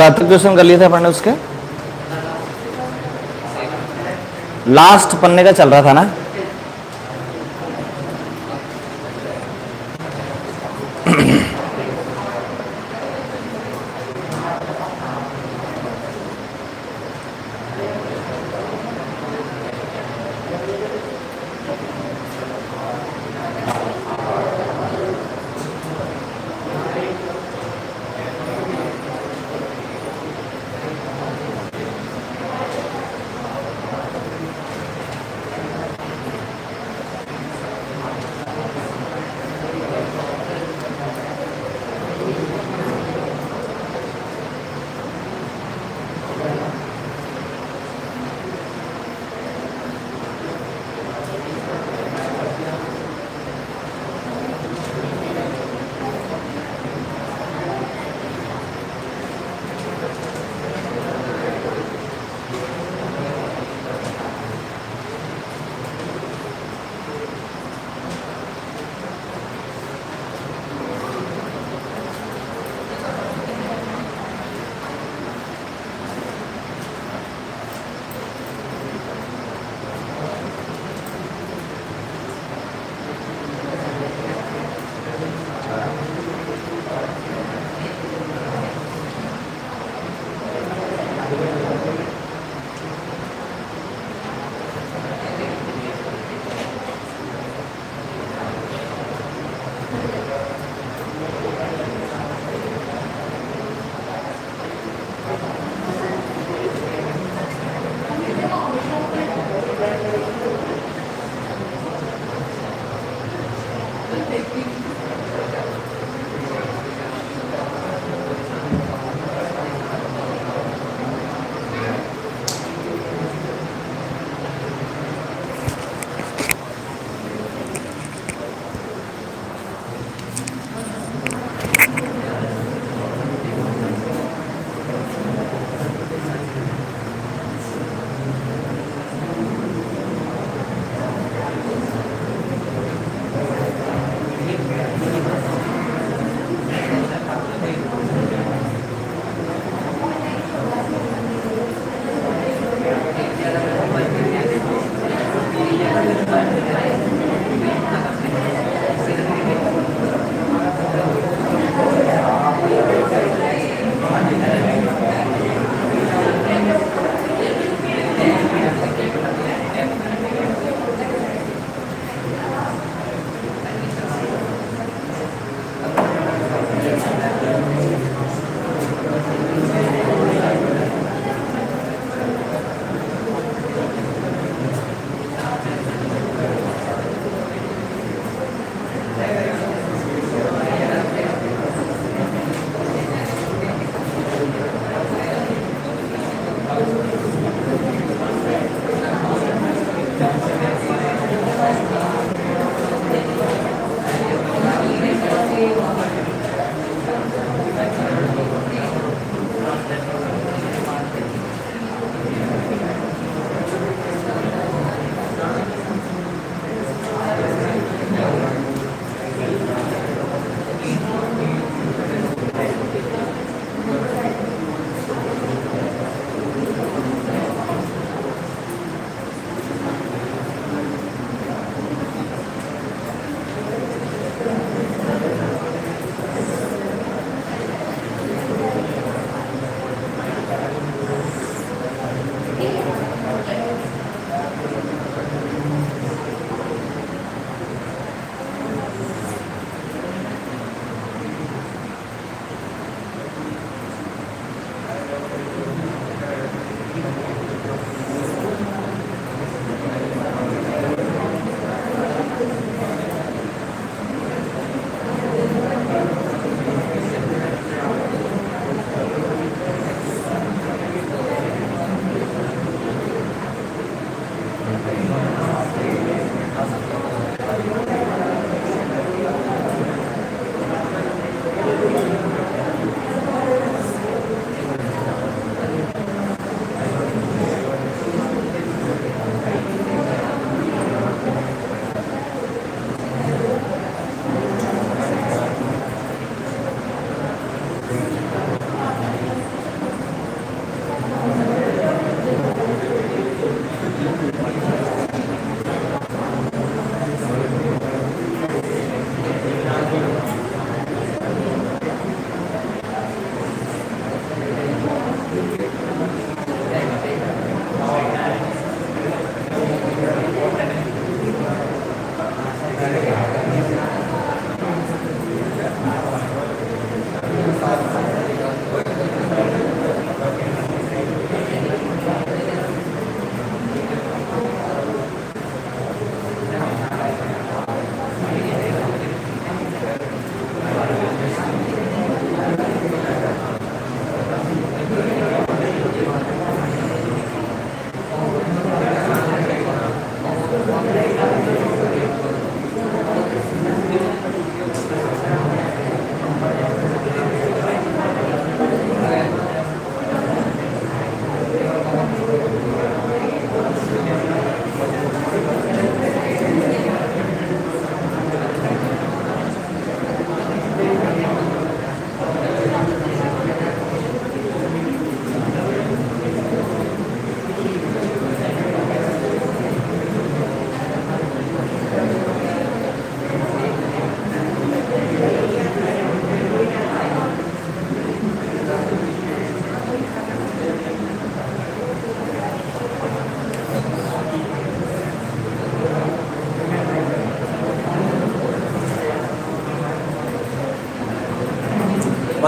कहते क्वेश्चन कर लिए थे अपने उसके? लास्ट पन्ने का चल रहा था ना?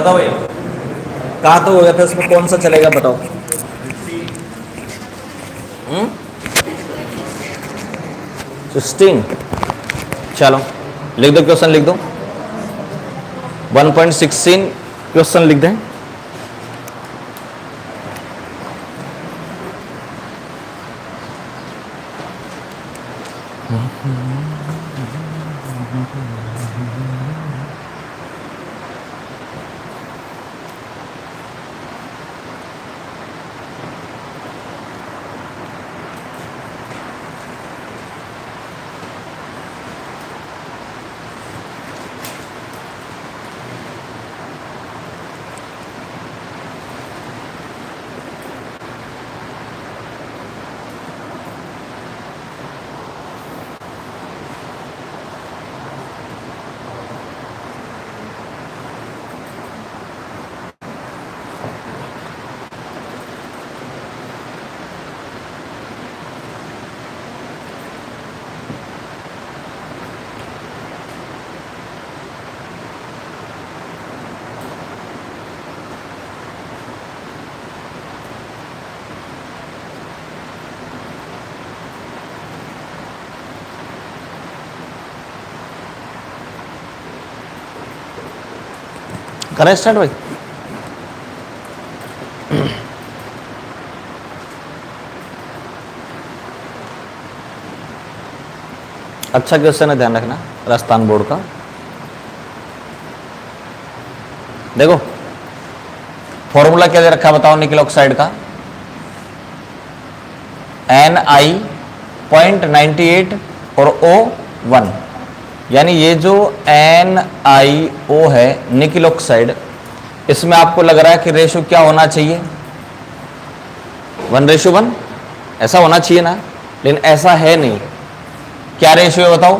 बताओ भैया कहा तो हो गया था इसमें कौन सा चलेगा बताओ। सिक्सटीन चलो, लिख दो क्वेश्चन लिख दो। 1.16 क्वेश्चन लिख दें। करें स्टार्ट भाई अच्छा क्वेश्चन है ध्यान रखना? राजस्थान बोर्ड का। देखो फॉर्मूला क्या दे रखा है बताओ, निकल ऑक्साइड का। N I point ninety eight और ओ वन यानी ये जो एन आई ओ है, निकिल ऑक्साइड इसमें आपको लग रहा है कि रेशो क्या होना चाहिए? वन रेशो वन ऐसा होना चाहिए ना? लेकिन ऐसा है नहीं। क्या रेशो है बताओ?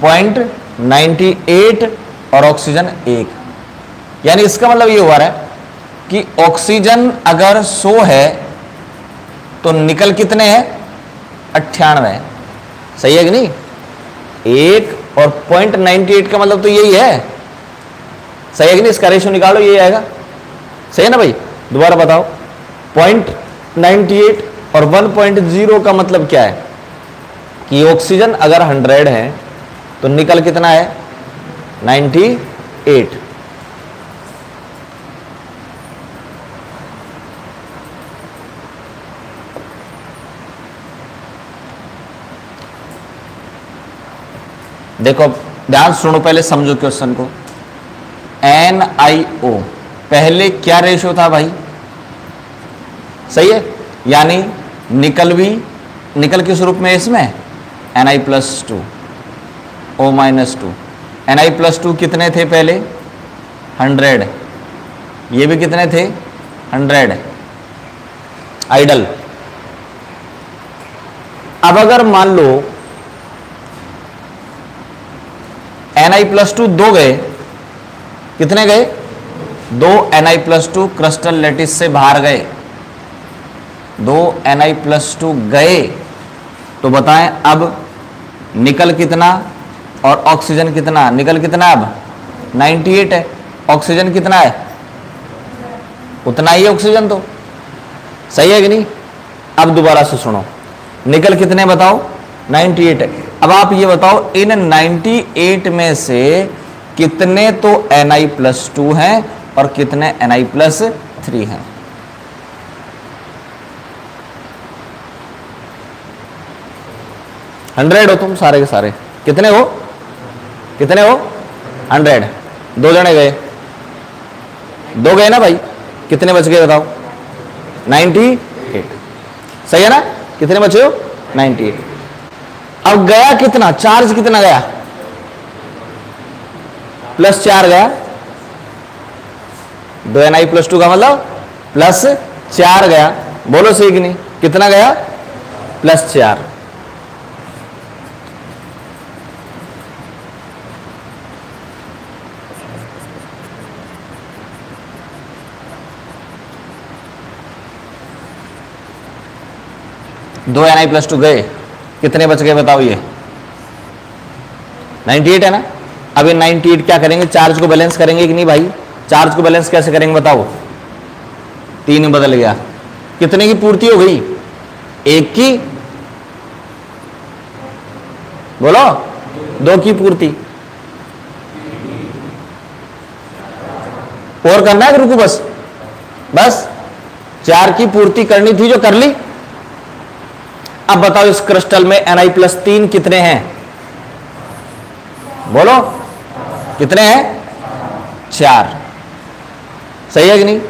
पॉइंट नाइनटी एट और ऑक्सीजन एक। यानी इसका मतलब ये हुआ रहा है कि ऑक्सीजन अगर 100 है तो निकल कितने हैं? अट्ठानवे। सही है कि नहीं? एक और पॉइंट नाइनटी एट का मतलब तो यही है। सही है कि नहीं? इसका रेशो निकालो, यही आएगा। सही है ना भाई? दोबारा बताओ। पॉइंट नाइनटी एट और वन पॉइंट ज़ीरो का मतलब क्या है? कि ऑक्सीजन अगर 100 है तो निकल कितना है? 98 देखो, ध्यान सुनो पहले, समझो क्वेश्चन को। एन आई ओ पहले क्या रेशियो था भाई? सही है? यानी निकल भी, निकल किस रूप में इसमें? N I plus two O minus two N I plus two कितने थे पहले? हंड्रेड ये भी कितने थे? हंड्रेड आइडल अब अगर मान लो एन आई प्लस टू दो गए। कितने गए? दो N I plus two crystal lattice से बाहर गए। दो एन आई प्लस टू गए। तो बताएँ अब निकल कितना और ऑक्सीजन कितना? निकल कितना अब? 98 है। ऑक्सीजन कितना है? उतना ही ऑक्सीजन तो। सही है कि नहीं? अब दोबारा से सुनो। निकल कितने बताओ? 98 है। अब आप ये बताओ, इन 98 में से कितने तो एन आई प्लस टू हैं और कितने एन आई प्लस थ्री हैं? हंड्रेड हो तुम सारे के सारे। कितने हो? कितने हो? हंड्रेड दो जने गए। दो गए ना भाई? कितने बच गए बताओ? Ninety eight. सही है ना? कितने बचे हो? Ninety eight. अब गया कितना? चार्ज कितना गया? प्लस चार गया। दो एन आई प्लस टू का मतलब प्लस चार गया। बोलो सही कि नहीं? कितना गया? प्लस चार। दो एन आई प्लस टू गए। कितने बच गए बताओ ये? 98 है ना? अब ये 98 क्या करेंगे? चार्ज को बैलेंस करेंगे कि नहीं भाई? चार्ज को बैलेंस कैसे करेंगे बताओ? तीन बदल गया। कितने की पूर्ति हो गई? एक की? बोलो। दो की पूर्ति। और करना है रुको बस। बस। चार की पूर्ति करनी थी जो कर ली। अब बताओ इस क्रिस्टल में एन आई प्लस तीन कितने हैं? बोलो। कितने हैं? चार। सही है कि नहीं?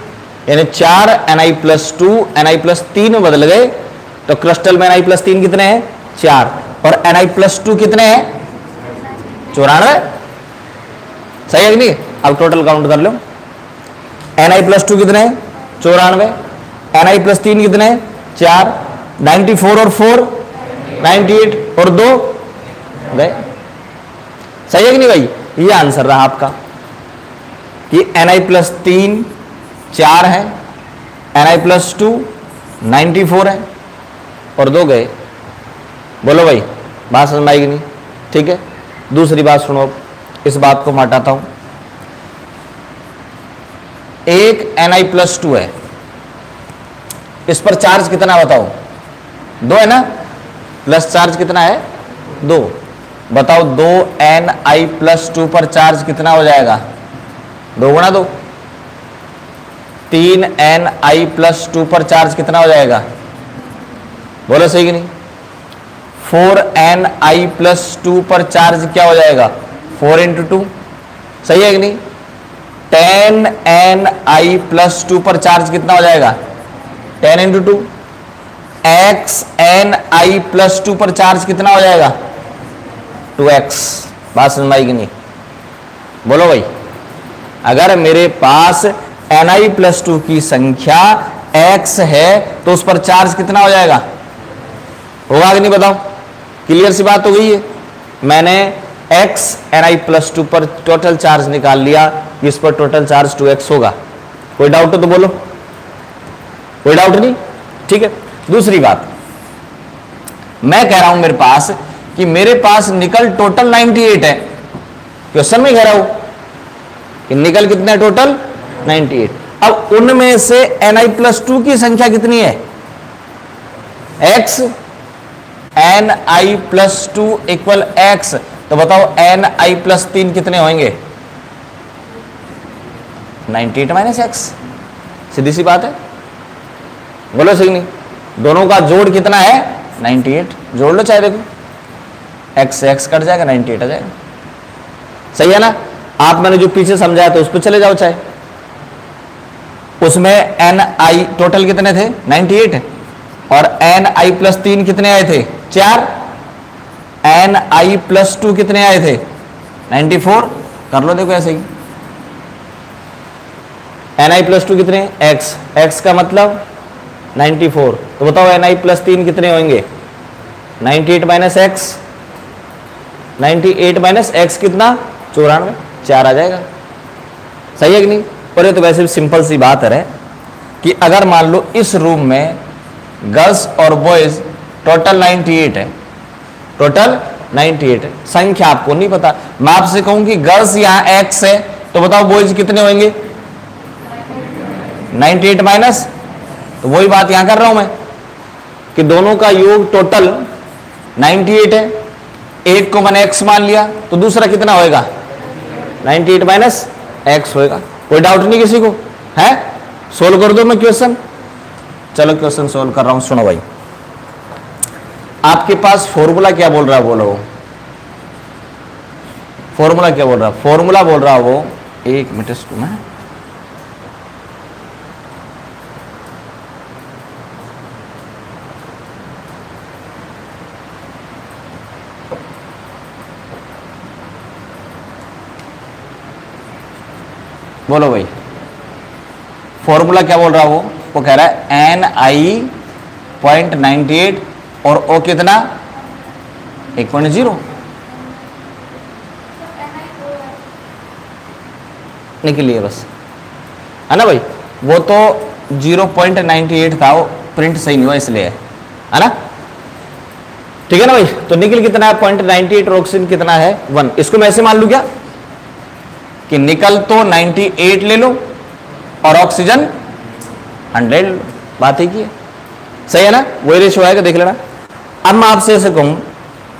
यानी चार N I plus two N I plus तीन में बदल गए तो क्रिस्टल में एन आई प्लस तीन कितने हैं? चार। और एन आई प्लस टू कितने हैं? चौरानवे। सही है कि नहीं? अब टोटल काउंट कर लो। एन आई प्लस टू कितने चौरानवे। एन आई प्लस तीन कितने चार। नाइन्टी फोर और फोर, नाइन्टी एट और दो। गए? सही है कि नहीं भाई? ये आंसर रहा आपका कि एन आई प्लस तीन चार है N I plus two ninety four है और दो गए। बोलो भाई, बात समझ आएगी नहीं? ठीक है? दूसरी बात सुनो, इस बात को हटाता हूँ। एक एन आई प्लस टू है। इस पर चार्ज कितना बताओ? दो है ना? प्लस चार्ज कितना है? दो। बताओ दो एन आई प्लस टू पर चार्ज कितना हो जाएगा? दो गुणा दो। तीन एन आई प्लस टू पर चार्ज कितना हो जाएगा? बोलो सही कि नहीं? Four N I plus two पर चार्ज क्या हो जाएगा? फोर इंटू टू सही है कि नहीं? Ten N I plus two पर चार्ज कितना हो जाएगा? Ten into two X N I plus two पर चार्ज कितना हो जाएगा? टू एक्स बात में आएगी नहीं? बोलो भाई। अगर मेरे पास एन आई प्लस टू की संख्या एक्स है तो उस पर चार्ज कितना हो जाएगा? होगा कि नहीं बताओ? क्लियर सी बात हो गई है। मैंने X N I plus two पर टोटल चार्ज निकाल लिया, इस पर टोटल चार्ज टू एक्स होगा। कोई डाउट हो तो बोलो। कोई डाउट नहीं? ठीक है। दूसरी बात, मैं कह रहा हूँ मेरे पास कि मेरे पास निकल टोटल 98 है। क्वेश्चन में कह रहा हूँ? कि निकल कितने टोटल 98 अब उनमें से एन आई प्लस टू की संख्या कितनी है? X N I plus two equal X तो बताओ एन आई प्लस तीन कितने होंगे? 98 एट माइनस एक्स सीधी सी बात है? बोलो सही नहीं दोनों का जोड़ कितना है? 98 जोड़ लो चाहे देखो। एक्स से एक्स कट जाएगा 98 आ जाएगा। सही है ना? आप मैंने जो पीछे समझाया तो उस पर चले जाओ चाहे। उसमें एन आई टोटल कितने थे? 98 और एन आई प्लस तीन कितने आए थे? चार। एन आई प्लस टू कितने आए थे? 94 कर लो देखो ऐसे ही। एन आई प्लस टू कितने? एक्स एक्स का मतलब? 94 तो बताओ एन आई प्लस तीन कितने होंगे? 98 eight minus X ninety eight minus X कितना? चौरानवे। चार आ जाएगा। सही है कि नहीं? पर ये तो वैसे भी सिंपल सी बात है कि अगर मान लो इस रूम में गर्ल्स और बॉयज़ टोटल 98 है। टोटल 98 है। संख्या आपको नहीं पता। मैं आपसे कहूँ कि गर्ल्स यहाँ एक्स है तो बताओ बॉयज़ कितने होंगे? 98 एट माइनस तो वही बात यहाँ कर रहा हूँ मैं, कि दोनों का योग टोटल 98 है। एक को मैंने एक्स मान लिया तो दूसरा कितना होएगा? 98 एट माइनस एक्स होएगा। कोई डाउट नहीं किसी को? है? सोल्व कर दो मैं क्वेश्चन चलो क्वेश्चन सोल्व कर रहा हूँ, सुनो भाई। आपके पास फॉर्मूला क्या बोल रहा है बोलो? फॉर्मूला क्या बोल रहा है? फॉर्मूला बोल रहा है वो, एक मिनट इसको मैं बोलो भाई। फॉर्मूला क्या बोल रहा वो वो कह रहा है N I point ninety eight और ओ कितना? एक पॉइंट ज़ीरो निकलिए बस। है ना भाई? वो तो ज़ीरो पॉइंट नाइनटी एट था, वो प्रिंट सही नहीं हुआ इसलिए। है ना? ठीक है ना भाई? तो निकल कितना है? पॉइंट नाइनटी एट और ऑक्सीजन कितना है? वन इसको मैं ऐसे मान लू क्या? कि निकल तो 98 ले लो और ऑक्सीजन 100 ले लो। बात ही की है सही है ना? वही रेशियो आएगा, देख लेना। अब मैं आपसे ऐसे कहूँ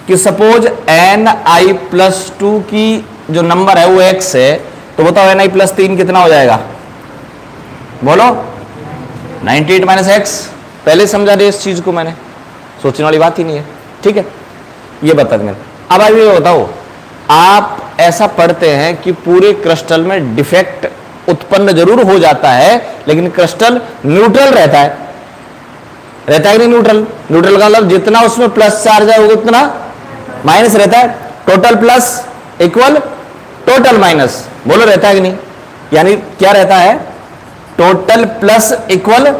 कि suppose N I plus two की जो नंबर है वो एक्स है तो बताओ एन आई प्लस तीन कितना हो जाएगा? बोलो। 98 एट माइनस एक्स पहले समझा दिया इस चीज़ को मैंने। सोचने वाली बात ही नहीं है। ठीक है? ये बता दें अब आप ये बताओ, आप ऐसा पढ़ते हैं कि पूरे क्रिस्टल में डिफेक्ट उत्पन्न ज़रूर हो जाता है, लेकिन क्रिस्टल न्यूट्रल रहता है। रहता है नहीं न्यूट्रल? न्यूट्रल का मतलब जितना उसमें प्लस चार्ज है उतना माइनस रहता है। Total plus equal total minus बोलो, रहता है कि नहीं? यानी क्या रहता है? Total plus equal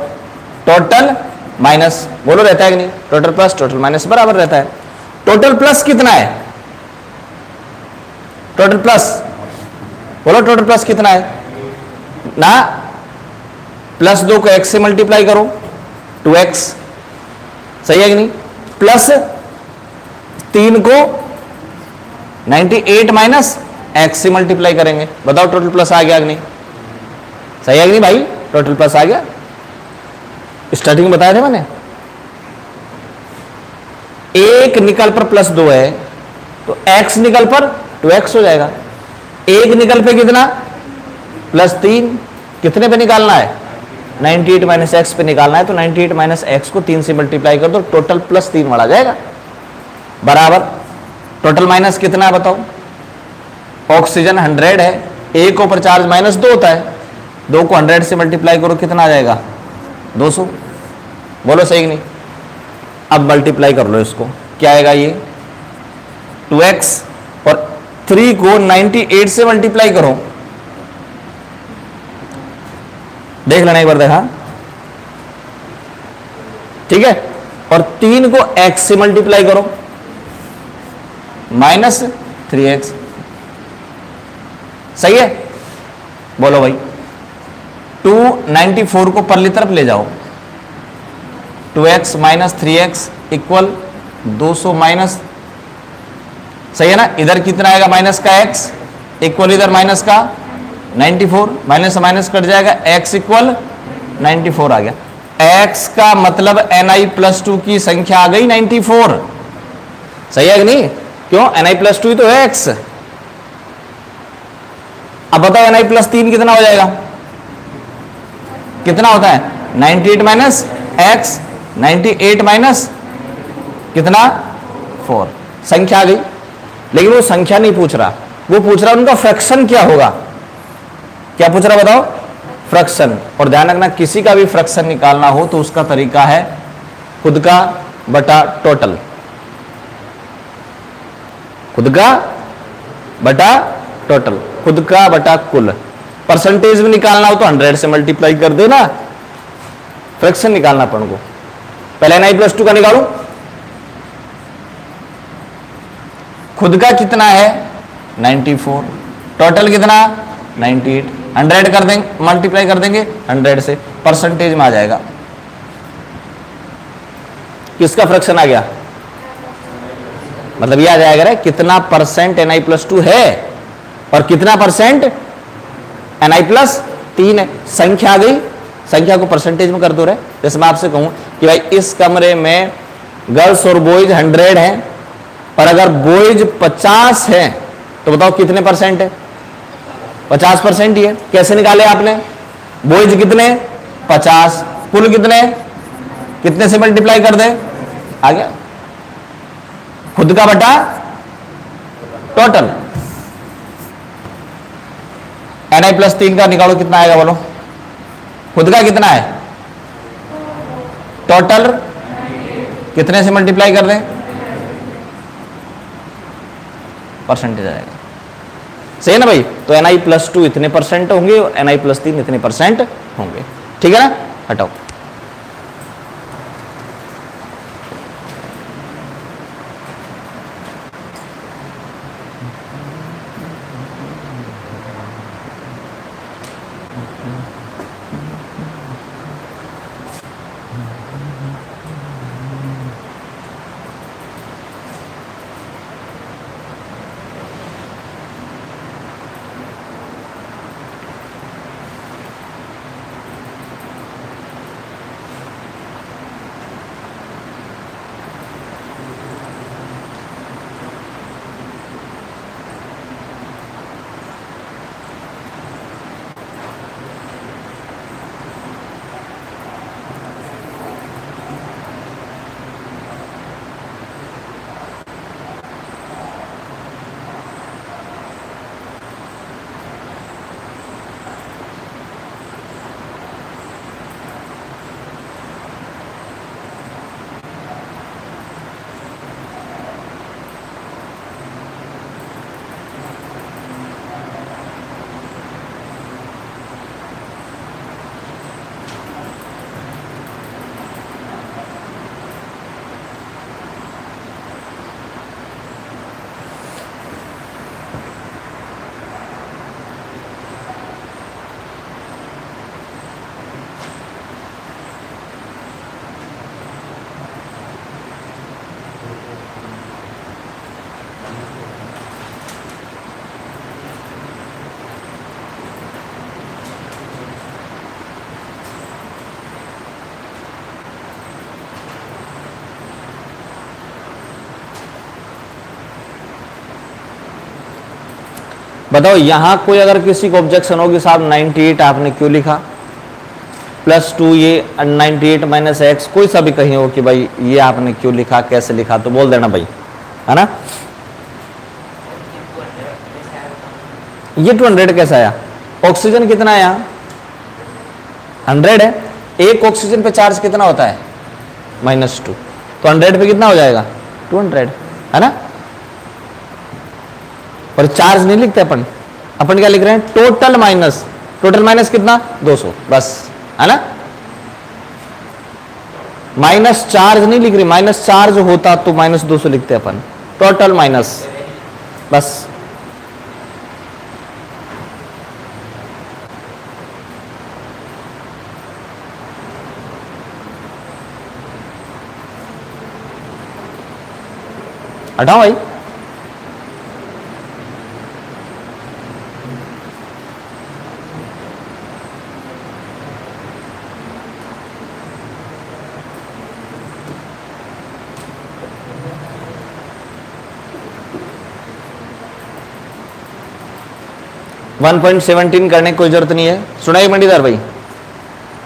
total minus बोलो, रहता है कि नहीं? टोटल प्लस टोटल माइनस बराबर रहता है। टोटल प्लस कितना है? टोटल प्लस बोलो टोटल प्लस कितना है? ना? प्लस दो को एक्स से मल्टीप्लाई करो। टू एक्स सही है कि नहीं? प्लस तीन को 98 माइनस एक्स से मल्टीप्लाई करेंगे। बताओ टोटल प्लस आ गया कि नहीं? सही है कि नहीं भाई? टोटल प्लस आ गया। स्टार्टिंग में बताया था मैंने। एक निकल पर प्लस दो है तो एक्स निकल पर टू एक्स हो जाएगा। एक निकल पे कितना? प्लस तीन। कितने पे निकालना है? 98 एट माइनस एक्स पे निकालना है तो 98 एट माइनस एक्स को तीन से मल्टीप्लाई कर दो टोटल प्लस तीन बढ़ा जाएगा। बराबर। टोटल माइनस कितना है बताओ? ऑक्सीजन 100 है। एक ऊपर चार्ज माइनस दो होता है। दो को 100 से मल्टीप्लाई करो, कितना आ जाएगा? 200 बोलो सही नहीं? अब मल्टीप्लाई कर लो इसको। क्या आएगा ये? 2x 3 को 98 से मल्टीप्लाई करो। देख लेना एक बार देखा। ठीक है? और तीन को x से मल्टीप्लाई करो। माइनस थ्री एक्स सही है? बोलो भाई। टू नाइन्टी फोर को परली तरफ़ ले जाओ। Two X minus three X equal दो सौ माइनस सही है ना? इधर कितना आएगा माइनस का एक्स इक्वल इधर माइनस का 94 माइनस माइनस कट जाएगा, x इक्वल 94 आ गया। x का मतलब एन आई प्लस टू की संख्या आ गई 94 सही है कि नहीं? क्यों? एन आई प्लस टू तो है x अब बताओ एन आई प्लस तीन कितना हो जाएगा? कितना होता है? 98 eight minus X ninety minus कितना? फोर संख्या आ गई। लेकिन वो संख्या नहीं पूछ रहा। वो पूछ रहा उनका फ्रैक्शन क्या होगा? क्या पूछ रहा बताओ? फ्रैक्शन और ध्यान रखना, किसी का भी फ्रैक्शन निकालना हो तो उसका तरीका है खुद का बटा टोटल खुद का बटा टोटल खुद का बटा कुल। परसेंटेज भी निकालना हो तो हंड्रेड से मल्टीप्लाई कर देना। फ्रैक्शन निकालना अपन को पहले नाइन प्लस टू का निकालू। खुद का कितना है? 94 टोटल कितना? 98 100 कर देंगे मल्टीप्लाई कर देंगे 100 से परसेंटेज में आ जाएगा। किसका फ्रैक्शन आ गया? मतलब ये आ जाएगा रे कितना percent N I plus two है? और कितना परसेंट एन आई प्लस तीन है? संख्या आ गई। संख्या को परसेंटेज में कर दो रहे जैसे मैं आपसे कहूँ कि भाई इस कमरे में गर्ल्स और बॉयज़ हंड्रेड हैं। और अगर बॉयज़ पचास है तो बताओ कितने परसेंट है? पचास परसेंट ही है। कैसे निकाले आपने? बॉयज़ कितने? पचास। कुल कितने? कितने से मल्टीप्लाई कर दे? आ गया। खुद का बटा टोटल। एन आई प्लस तीन का निकालो, कितना आएगा बोलो? खुद का कितना है? टोटल कितने से मल्टीप्लाई कर दें? परसेंटेज आएगा सही है ना भाई? तो एन आई प्लस टू इतने परसेंट होंगे और एन आई प्लस तीन इतने परसेंट होंगे। ठीक है ना? हटाओ। बताओ, यहाँ कोई अगर किसी को ऑब्जेक्शन होगी, साहब 98 आपने क्यों लिखा? प्लस टू ये 98 एट माइनस एक्स कोई सा भी कहीं हो कि भाई, ये आपने क्यों लिखा, कैसे लिखा तो बोल देना भाई, है ना? ये 200 कैसा आया? ऑक्सीजन कितना आया? 100 है। एक ऑक्सीजन पे चार्ज कितना होता है? माइनस टू तो 100 पे कितना हो जाएगा? 200 है ना? और चार्ज नहीं लिखते अपन। अपन क्या लिख रहे हैं? टोटल माइनस टोटल माइनस कितना? 200 बस। है ना? माइनस चार्ज नहीं लिख रही। माइनस चार्ज होता तो माइनस दो सौ लिखते अपन। टोटल माइनस बस। हटाओ भाई। वन पॉइंट सेवनटीन करने की कोई ज़रूरत नहीं है। सुनाई मंडीदार भाई।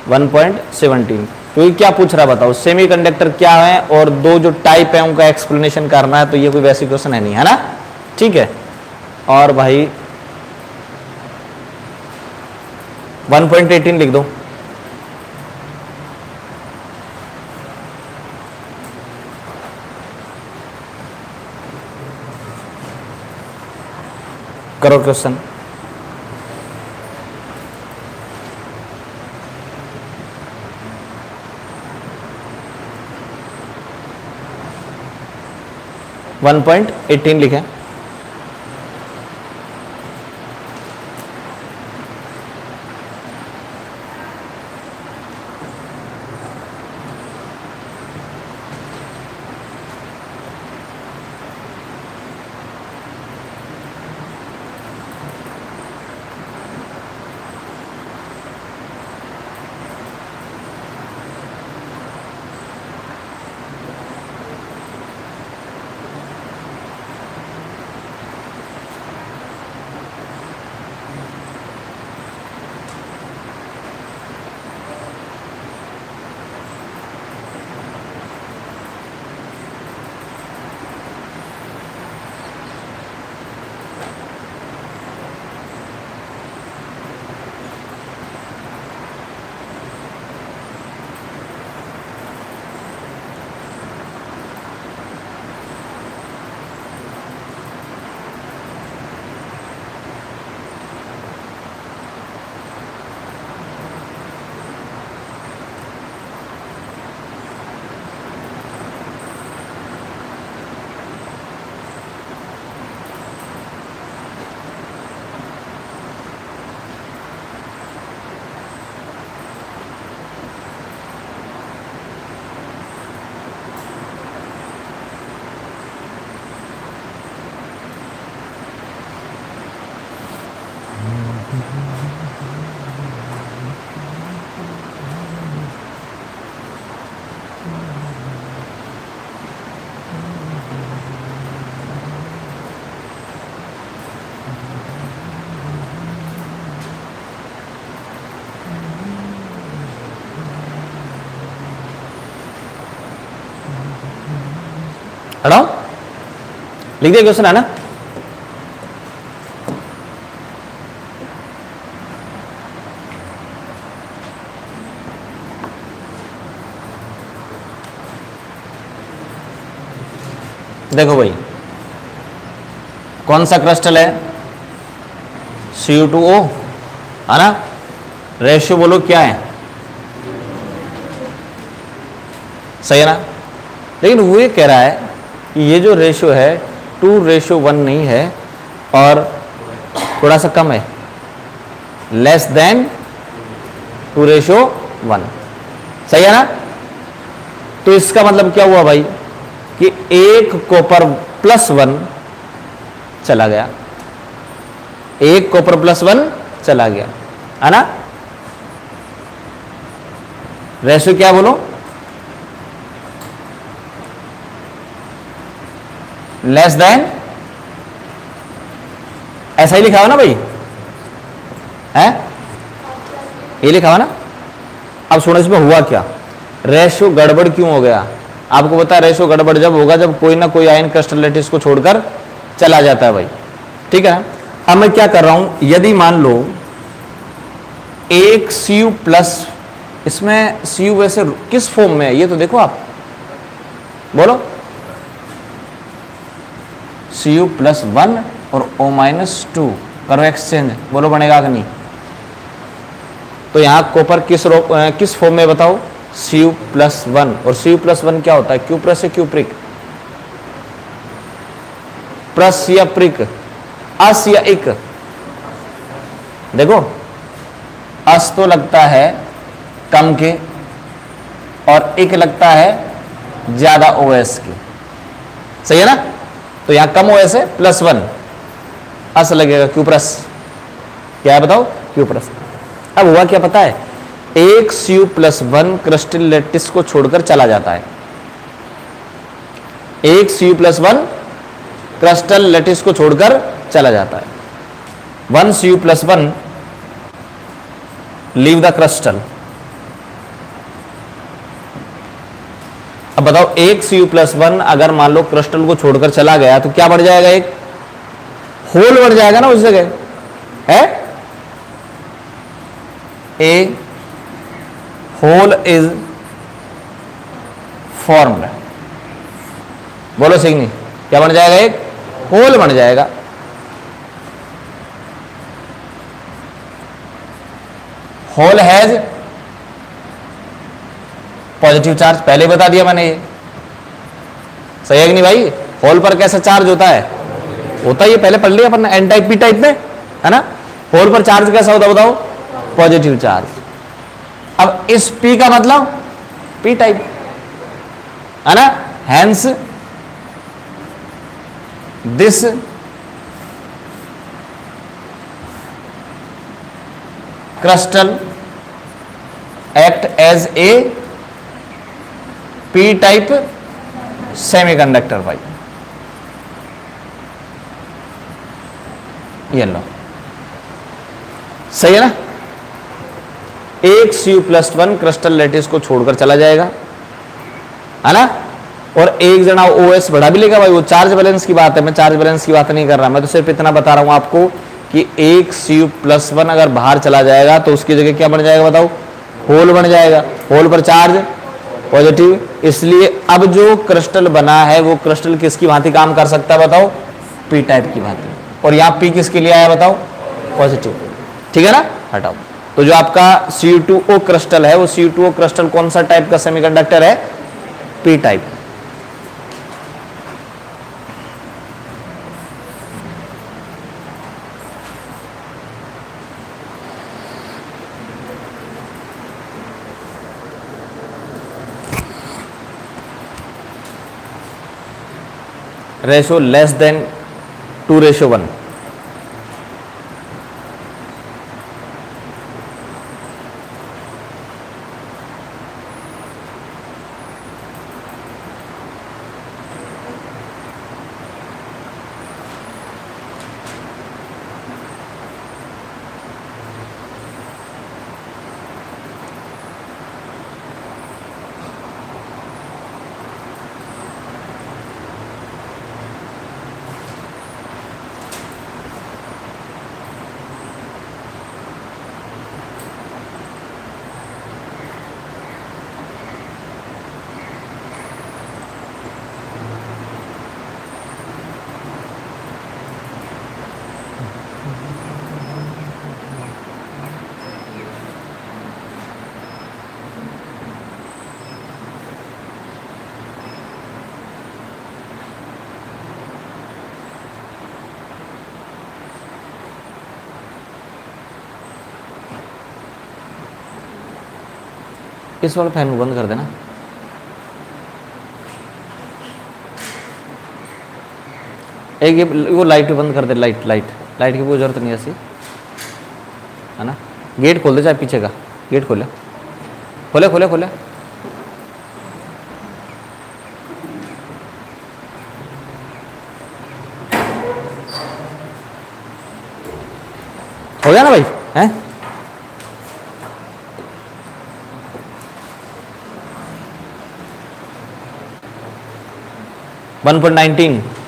One point seventeen. तो ये क्या पूछ रहा बताओ, सेमीकंडक्टर क्या है और दो जो टाइप है उनका एक्सप्लेनेशन करना है तो ये कोई वैसी क्वेश्चन है नहीं, है ना? ठीक है। और भाई 1.18 लिख दो। करो क्वेश्चन वन पॉइंट एटीन लिखें हटाओ लिख दिया क्वेश्चन है ना देखो भाई, कौन सा क्रिस्टल है? सी यू टू ओ है ना रेशियो बोलो, क्या है? सही है ना? लेकिन वो ये कह रहा है कि ये जो रेशियो है टू रेशो वन नहीं है और थोड़ा सा कम है। Less than two ratio one. सही है ना? तो इसका मतलब क्या हुआ भाई? कि एक कॉपर प्लस वन चला गया। एक कॉपर प्लस वन चला गया। है ना? रेशो क्या बोलो? लेस देन ऐसा ही लिखा हुआ ना भाई? है? ये लिखा हुआ ना? अब सुनो, इसमें हुआ क्या? रेशो गड़बड़ क्यों हो गया? आपको पता है रेशो गड़बड़ जब होगा, जब कोई ना कोई आयन क्रिस्टल को छोड़कर चला जाता है भाई। ठीक है? अब मैं क्या कर रहा हूँ? यदि मान लो, एक सी यू प्लस इसमें सी यू वैसे किस फॉर्म में है? ये तो देखो आप। बोलो। सी यू प्लस वन और ओ माइनस टू करो एक्सचेंज बोलो बनेगा कि नहीं? तो यहाँ कॉपर किस रो, किस फॉर्म में बताओ? सी यू प्लस वन और सी यू प्लस वन क्या होता है? Q plus Q prime plus या प्रिक अस या इक देखो अस तो लगता है कम के और एक लगता है ज़्यादा ओएस के। सही है ना? तो यहाँ कम ओएस है प्लस वन अस लगेगा, क्यू प्लस क्या है बताओ? क्यू प्लस अब हुआ क्या पता है? एक CU plus one crystal lattice को छोड़कर चला जाता है। एक CU plus one crystal lattice को छोड़कर चला जाता है। One CU plus one leave the crystal अब बताओ, एक सी यू प्लस वन अगर मान लो क्रिस्टल को छोड़कर चला गया तो क्या बढ़ जाएगा एक? होल बढ़ जाएगा ना उस जगह। है? ए होल इज़ फॉर्म्ड बोलो सिग्नी, क्या बन जाएगा एक? होल बन जाएगा। होल हैज़ पॉजिटिव चार्ज पहले बता दिया मैंने ये। सही है कि नहीं भाई? होल पर कैसा चार्ज होता है? होता ही पहले पढ़ लिया अपन एन टाइप पी टाइप में, है ना? होल पर चार्ज कैसा होता बताओ? पॉजिटिव चार्ज अब इस पी का मतलब पी टाइप है ना? Hence this crystal act as a P type semiconductor भाई ये लो सही है ना? एक C plus one crystal lattice को छोड़कर चला जाएगा, है ना? और एक जना ओ एस बढ़ा भी लेगा भाई, वो चार्ज बैलेंस की बात है, मैं चार्ज बैलेंस की बात नहीं कर रहा, मैं तो सिर्फ़ इतना बता रहा हूँ आपको कि एक सीयू प्लस वन अगर बाहर चला जाएगा तो उसकी जगह क्या बन जाएगा बताओ? होल बन जाएगा। होल पर चार्ज पॉजिटिव, इसलिए अब जो क्रिस्टल बना है, वो क्रिस्टल किसकी भांति काम कर सकता है बताओ? पी टाइप की भांति। और यहाँ पी किसके लिए आया बताओ? पॉजिटिव ठीक है ना? हटाओ। तो जो आपका सी क्रिस्टल है, वो सी क्रिस्टल कौन सा टाइप का सेमीकंडक्टर है? P type ratio less than two ratio one इस वाले फ़ैन को बंद कर देना। एक वो लाइट बंद कर दे, लाइट लाइट। लाइट की कोई ज़रूरत नहीं ऐसी। है ना? गेट खोल दे चाहे पीछे का। गेट खोले खोले खोले खोले हो गया ना भाई? 1.19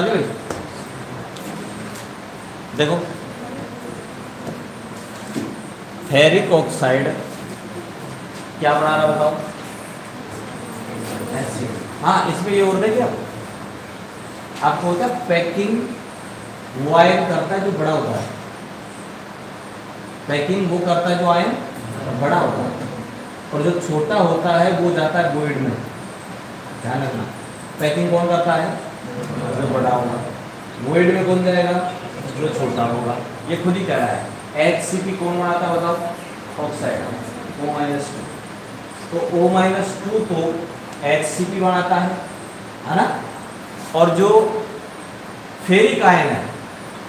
भाई देखो। फेरिक ऑक्साइड क्या बना रहा बताओ? हाँ इसमें ये और देखिए आप आपको होता है पैकिंग वो आयन करता है जो बड़ा होता है। पैकिंग वो करता है जो आयन बड़ा होता है। और जो छोटा होता है, वो जाता है गोइड में। ध्यान रखना। पैकिंग कौन करता है? जो बड़ा होगा वोइड में कौन जाएगा जो छोटा होगा। ये खुद ही कह रहा है। एच सी पी कौन बनाता है बताओ? ऑक्साइड ओ माइनस टू तो ओ माइनस टू तो एच सी पी बनाता है है ना? और जो फेरिक आयन है,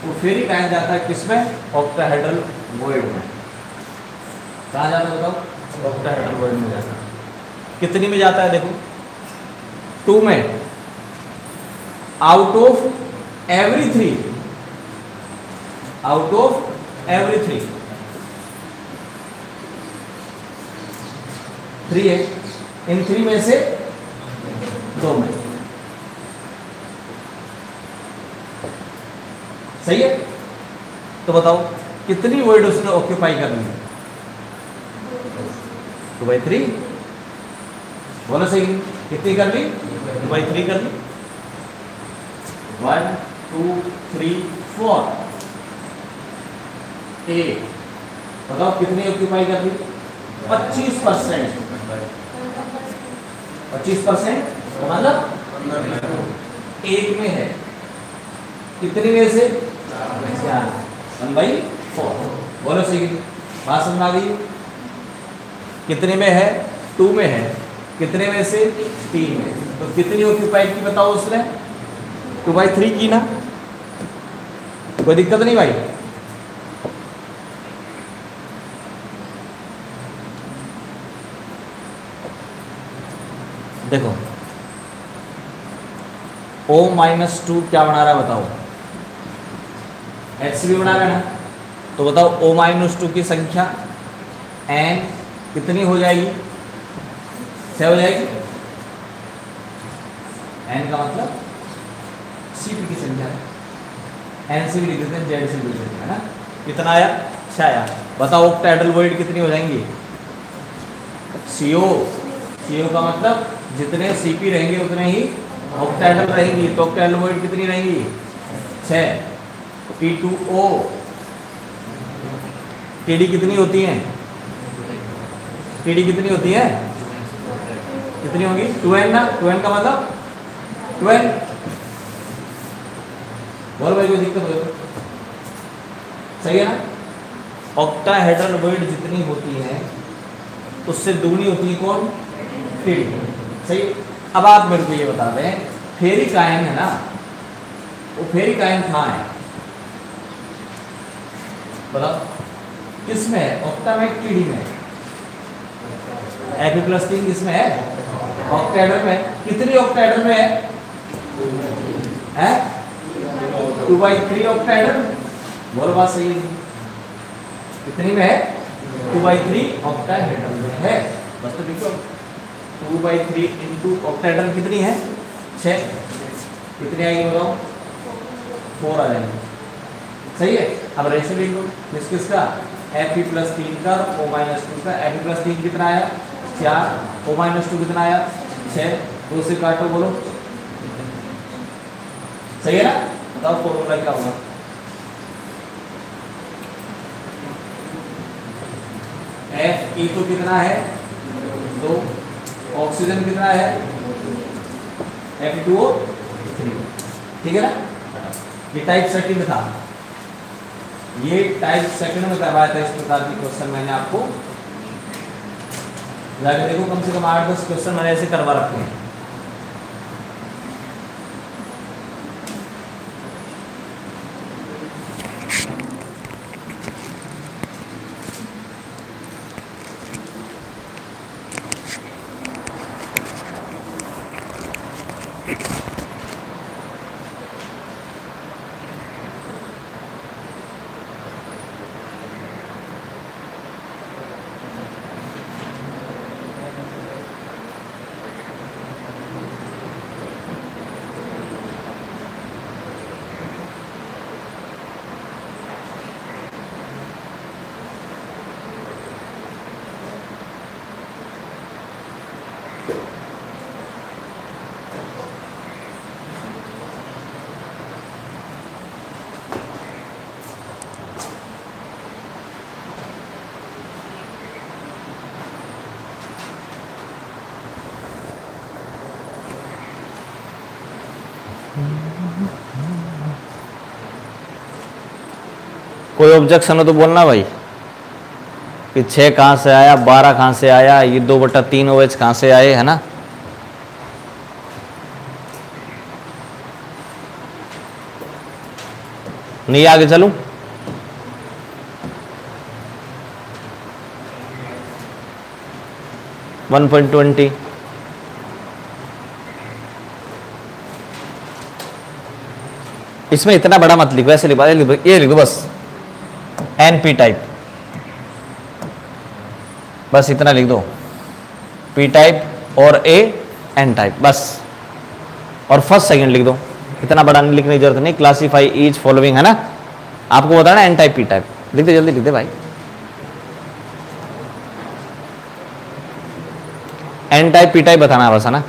वो फेरिक आयन जाता है किसमें ऑक्टाहेड्रल वोइड में। कहाँ जाता है बताओ? ऑक्टाहेड्रल वोइड में जाता है। कितनी में जाता है देखो? टू में। Out of every three out of every three three है. इन थ्री में से दो में. सही है? तो बताओ, कितनी वर्ड उसने ऑक्यूपाई करनी है? टू बाई थ्री बोलो सही, कितनी कर ली? टू बाई थ्री कर ली? One two three four A बताओ कितनी ऑक्यूपाई कर ली पच्चीस परसेंट पच्चीस परसेंट मतलब? एक में है। कितनी में से? चार। वन फोर बोलो सही। बात समझ आ गई? कितने में है? टू में है। कितने में से? तीन में तो कितनी ऑक्यूपाइड की बताओ उसने? टू बाई थ्री की ना? कोई दिक्कत नहीं भाई? देखो। ओ माइनस टू क्या बना रहा है बताओ। एच भी बना रहा है ना? तो बताओ ओ माइनस टू की संख्या एन कितनी हो जाएगी? क्या हो जाएगी? एन का मतलब Cp की संख्या है। एन से भी लिख देते हैं जेड से भी लिख देते हैं ना? कितना आया? छह आया। बताओ ऑक्टाइडल वोइड कितनी हो जाएँगी? सीओ सीओ का मतलब जितने सीपी रहेंगे, उतने ही ऑक्टाइडल रहेंगी। तो ऑक्टाइडल वोइड कितनी रहेंगी? छह। पी टू ओ टीडी कितनी होती है? टीडी कितनी होती है? कितनी होगी? टू एन ना? टू एन का मतलब? टू एन बोल भाई कोई दिक्कत हो तो सही है ना? ऑक्टाहेड्रल वर्ड जितनी होती है, उससे दुगनी होती है कौन? टीडी सही? अब आप मेरे को ये बता दें फेरिक आयन है ना? वो फेरिक आयन कहाँ है? बताओ किसमें है? ऑक्टा में। टीडी में एपी प्लस तीन किसमें है? ऑक्टाइडल में। कितनी ऑक्टाइडल में है? हैं? टू बाई थ्री ऑक्टाइडल बोलो बात सही है। कितनी में है? टू बाई थ्री ऑक्टाइडल में है। बस तो देखो two by three into octahedral कितनी है? छ कितनी आएगी बताओ? फोर आ जाएँगे। सही है? अब रेशियो लिख लो। किस किसका? एफ़ ई प्लस तीन का ओ माइनस टू का। एफ़ ई प्लस तीन कितना आया? चार। ओ माइनस टू कितना आया? छः दो से काटो बोलो। सही है ना? बताओ फॉर्मूला क्या होगा एफ़ ई तो कितना है? दो. ऑक्सीजन कितना है? एफ़ टू ओ ठीक है ना? ये टाइप सेकंड था. ये टाइप सेकंड में करवाया था इस प्रकार की क्वेश्चन मैंने आपको. देखो, कम से कम आठ दस क्वेश्चन मैंने ऐसे करवा रखे हैं. कोई ऑब्जेक्शन हो तो बोलना भाई। कि छः कहाँ से आया, बारह कहाँ से आया, ये दो बटा तीन ओवेज कहाँ से आए, है ना? नहीं, आगे चलूँ? वन पॉइंट ट्वेंटी इसमें इतना बड़ा मत लिखो, ऐसे लिखो, ये लिख दो, बस। एन पी टाइप बस इतना लिख दो। पी टाइप और ए एन टाइप बस। और फ़र्स्ट सेकंड लिख दो। इतना बड़ा लिखने की ज़रूरत नहीं क्लासीफाई ईच फॉलोइंग है ना? आपको बताना एन टाइप पी टाइप लिख दे, जल्दी लिख दे भाई। एन टाइप पी टाइप बताना बस, है ना?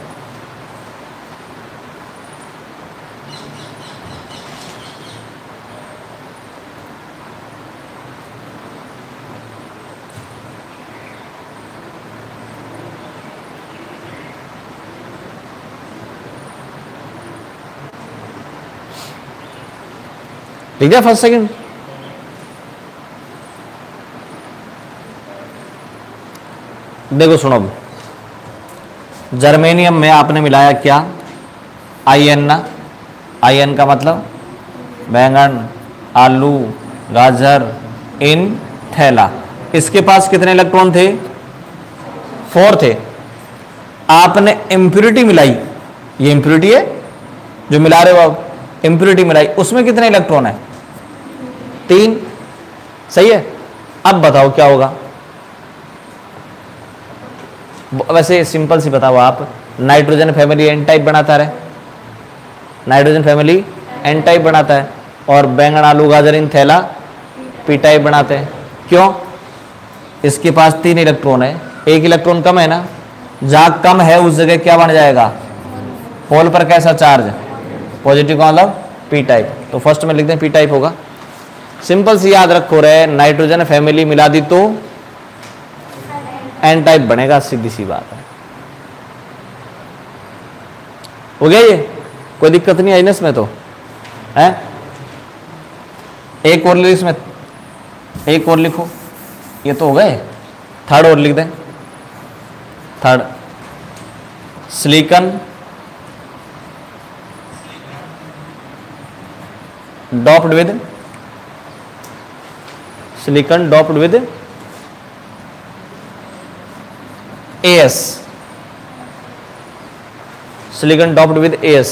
लिख दिया फ़र्स्ट सेकंड देखो सुनो। जर्मेनियम में आपने मिलाया क्या? आई एन ना? आई एन का मतलब? बैंगन, आलू, गाजर, इन, थैला। इसके पास कितने इलेक्ट्रॉन थे? फोर थे। आपने इंप्यूरिटी मिलाई। ये इंप्यूरिटी है? जो मिला रहे हो आप इंप्यूरिटी मिलाई। उसमें कितने इलेक्ट्रॉन है? तीन। सही है? अब बताओ क्या होगा? वैसे सिंपल सी बताओ आप। नाइट्रोजन फैमिली एन टाइप बनाता रहे। नाइट्रोजन फैमिली एन टाइप बनाता है। और बैंगन, आलू, गाजर, इन थैला पी टाइप बनाते हैं। क्यों? इसके पास तीन इलेक्ट्रॉन है। एक इलेक्ट्रॉन कम है ना? जहाँ कम है, उस जगह क्या बन जाएगा? होल पर कैसा चार्ज पॉजिटिव का मतलब पी टाइप तो फ़र्स्ट में लिखते हैं पी टाइप होगा। सिंपल सी याद रखो रहे नाइट्रोजन फैमिली मिला दी तो। एन टाइप बनेगा, सीधी सी बात है। हो गया ये? कोई दिक्कत नहीं आई ना इसमें तो? है? एक और लिख इसमें। एक और लिखो। ये तो हो गए। थर्ड और लिख दें। Third silicon doped with silicon doped with S silicon doped with S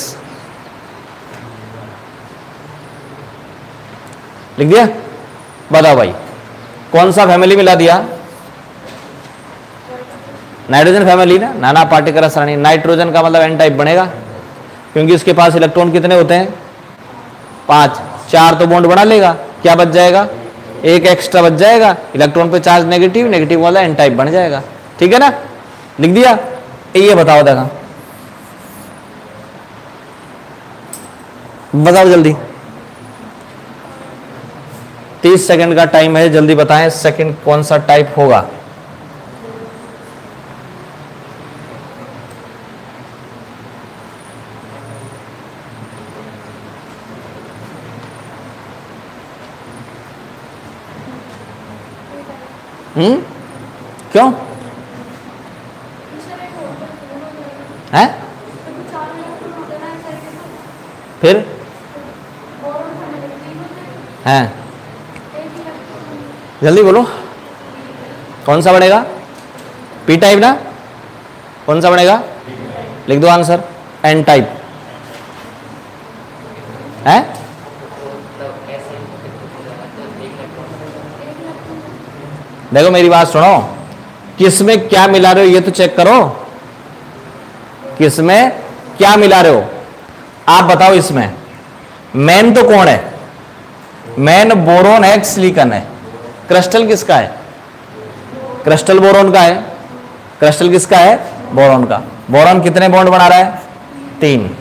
लिख दिया? बताओ भाई। कौन सा फैमिली मिला दिया? नाइट्रोजन फैमिली ना? नाना पार्टिकल सरणी नाइट्रोजन का मतलब एन टाइप बनेगा। क्योंकि उसके पास इलेक्ट्रॉन कितने होते हैं? पाँच। चार तो बॉन्ड बना लेगा। क्या बच जाएगा? एक एक्स्ट्रा बच जाएगा इलेक्ट्रॉन पे चार्ज नेगेटिव नेगेटिव वाला एन टाइप बन जाएगा। ठीक है ना? लिख दिया? ये बताओ देखा बताओ जल्दी। तीस सेकंड का टाइम है, जल्दी बताएँ सेकंड कौन सा टाइप होगा? हम्म क्यों है फिर है जल्दी बोलो कौन सा बनेगा पी टाइप ना कौन सा बनेगा लिख दो आंसर एन टाइप है देखो मेरी बात सुनो। किसमें क्या मिला रहे हो ये तो चेक करो। किसमें क्या मिला रहे हो? आप बताओ इसमें। मैन तो कौन है? मैन बोरोन है, सिलिकन है। क्रिस्टल किसका है? क्रिस्टल बोरोन का है। क्रिस्टल किसका है? बोरोन का। बोरोन कितने बॉन्ड बना रहा है? तीन।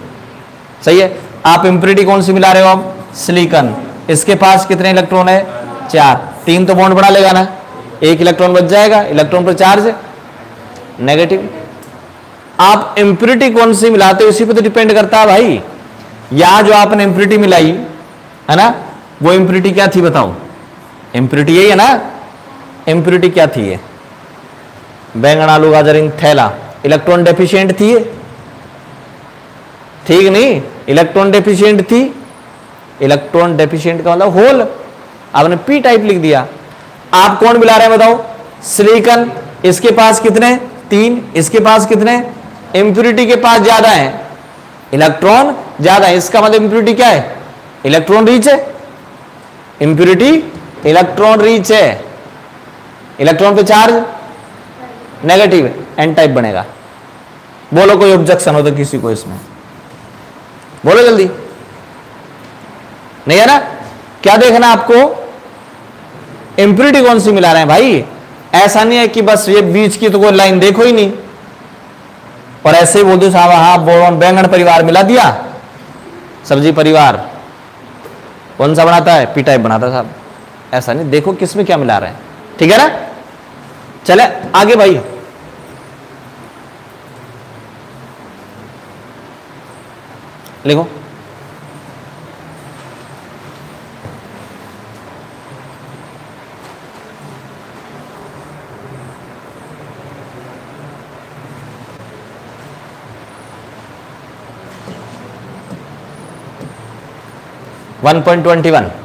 सही है? आप इंप्योरिटी कौन सी मिला रहे हो अब सिलिकन। इसके पास कितने इलेक्ट्रॉन है? चार। तीन तो बॉन्ड बना लेगा ना। एक इलेक्ट्रॉन बच जाएगा, इलेक्ट्रॉन पर चार्ज नेगेटिव आप इंप्योरिटी कौन सी मिलाते हो, इसी पे तो डिपेंड करता है भाई। या जो आपने इंप्योरिटी मिलाई, है ना, वो इंप्योरिटी क्या थी बताओ? इंप्योरिटी यही है ना? इंप्योरिटी क्या थी बैंगन आलू गाजर इन थैला। इलेक्ट्रॉन डेफिशिएंट थी ठीक नहीं? इलेक्ट्रॉन डेफिशिएंट थी। इलेक्ट्रॉन डेफिशिएंट का मतलब होल आपने पी टाइप लिख दिया। आप कौन मिला रहे हैं बताओ? सिलिकन इसके पास कितने? तीन। इसके पास कितने? इंप्योरिटी के पास ज़्यादा है। इलेक्ट्रॉन ज़्यादा है। इसका मतलब इंप्योरिटी क्या है? इलेक्ट्रॉन रीच है। इंप्योरिटी इलेक्ट्रॉन रीच है। इलेक्ट्रॉन पे चार्ज नेगेटिव एन टाइप बनेगा। बोलो कोई ऑब्जेक्शन हो तो किसी को इसमें। बोलो जल्दी। नहीं है ना? क्या देखना आपको? इंप्योरिटी कौन सी मिला रहे हैं भाई? ऐसा नहीं है कि बस ये बीच की तो कोई लाइन देखो ही नहीं। और ऐसे ही बोल दो साहब हाँ बोरोन बैंगन परिवार मिला दिया। सब्ज़ी परिवार। कौन सा बनाता है? पी टाइप बनाता साहब। ऐसा नहीं, देखो किसमें क्या मिला रहे हैं। ठीक है ना? चले, आगे भाई। लिखो। 1.21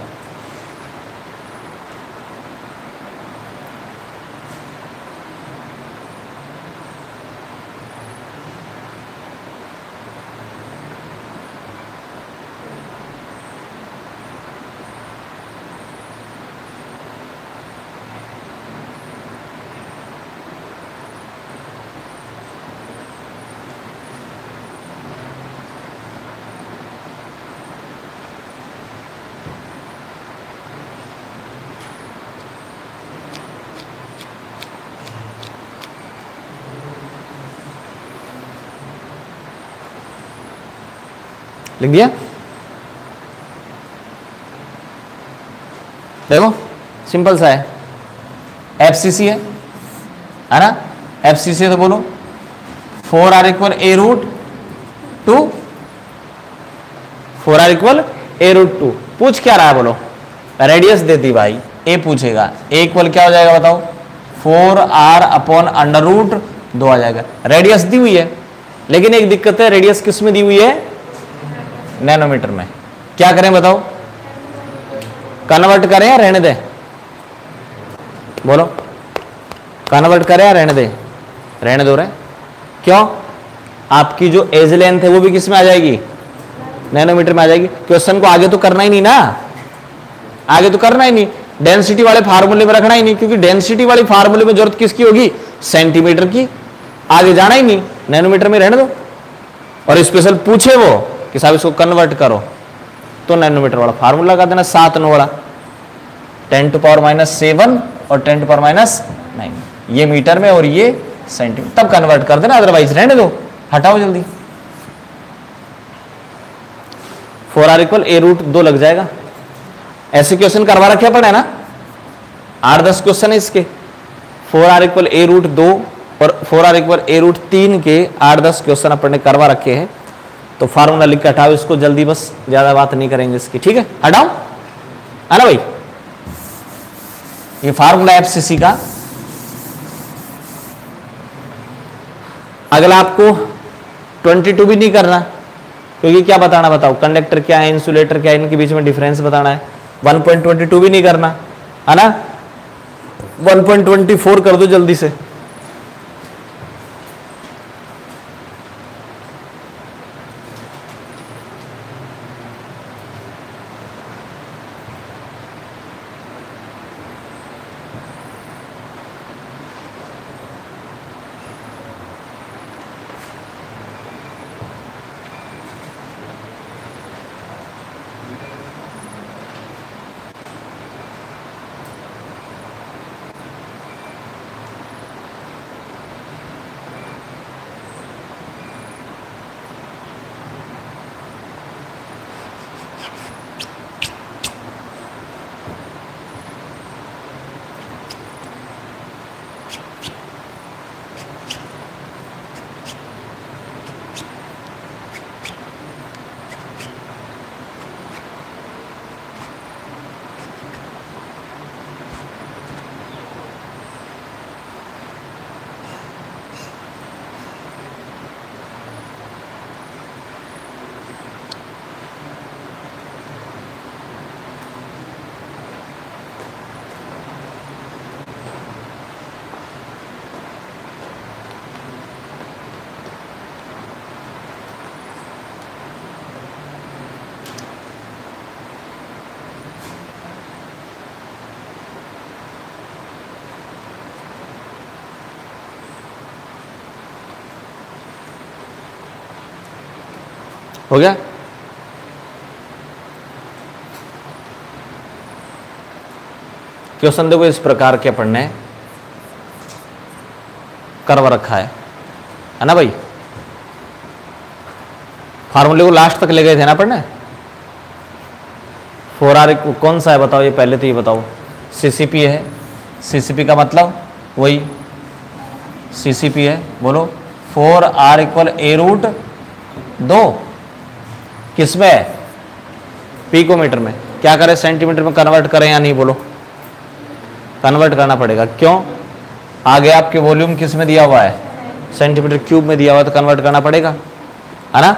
लिख दिया देखो सिंपल सा है एफ़ सी सी है है ना एफ़ सी सी है तो बोलो four R equal A root two four R equal A root two पूछ क्या रहा है बोलो? रेडियस देती भाई। ए पूछेगा। ए इक्वल क्या हो जाएगा बताओ? Four R upon under root दो आ जाएगा। रेडियस दी हुई है। लेकिन एक दिक्कत है रेडियस किसमें दी हुई है? नैनोमीटर में। क्या करें बताओ? कन्वर्ट करें या रहने दें? बोलो। कन्वर्ट करें या रहने दें? रहने दो रहे। क्यों? आपकी जो एज लेंथ है, वो भी किसमें आ जाएगी? नैनोमीटर में आ जाएगी। क्वेश्चन को आगे तो करना ही नहीं ना। आगे तो करना ही नहीं। डेंसिटी वाले फार्मूले में रखना ही नहीं, क्योंकि डेंसिटी वाली फार्मूले में ज़रूरत किसकी होगी? सेंटीमीटर की। आगे जाना ही नहीं। नैनोमीटर में रहने दो। और स्पेशल पूछे वो कि साहब इसको कन्वर्ट करो। तो नैनोमीटर वाला फार्मूला लगा देना सात नो वाला। Ten to power minus seven और ten to power minus nine. ये मीटर में और ये सेंटीमीटर। तब कन्वर्ट कर देना अदरवाइज़ रहने दो। हटाओ जल्दी। Four R equal A root दो लग जाएगा। ऐसे क्वेश्चन करवा रखे पड़े ना? आठ दस क्वेश्चन है इसके। Four R equal A root दो और four R equal A root तीन के आठ दस क्वेश्चन अपन करवा रखे हैं। तो फार्मूला लिख के हटाओ इसको, जल्दी बस, ज़्यादा बात नहीं करेंगे इसकी, ठीक है? हटाओ। है ना भाई, ये फार्मूला एफसीसी का। अगला आपको 22 भी नहीं करना, क्योंकि क्या बताना बताओ? कंडक्टर क्या है इंसुलेटर क्या है, इनके बीच में डिफरेंस बताना है। 1.22 भी नहीं करना, है ना? 1.24 कर दो जल्दी से। हो गया? क्वेश्चन देखो इस प्रकार के अपन ने करवा रखा है? है ना भाई? फार्मूले को लास्ट तक ले गए थे ना पढ़ने? फोर आर कौन सा है बताओ, ये पहले तो ये बताओ। सीसीपी है? सीसीपी का मतलब? वही। सीसीपी है? बोलो। Four R equal A root दो। किसमें पीकोमीटर में। क्या करें? सेंटीमीटर में कन्वर्ट करें या नहीं बोलो? कन्वर्ट करना पड़ेगा। क्यों? आगे आपके वॉल्यूम किसमें दिया हुआ है? सेंटीमीटर क्यूब में दिया हुआ तो कन्वर्ट करना पड़ेगा। है ना?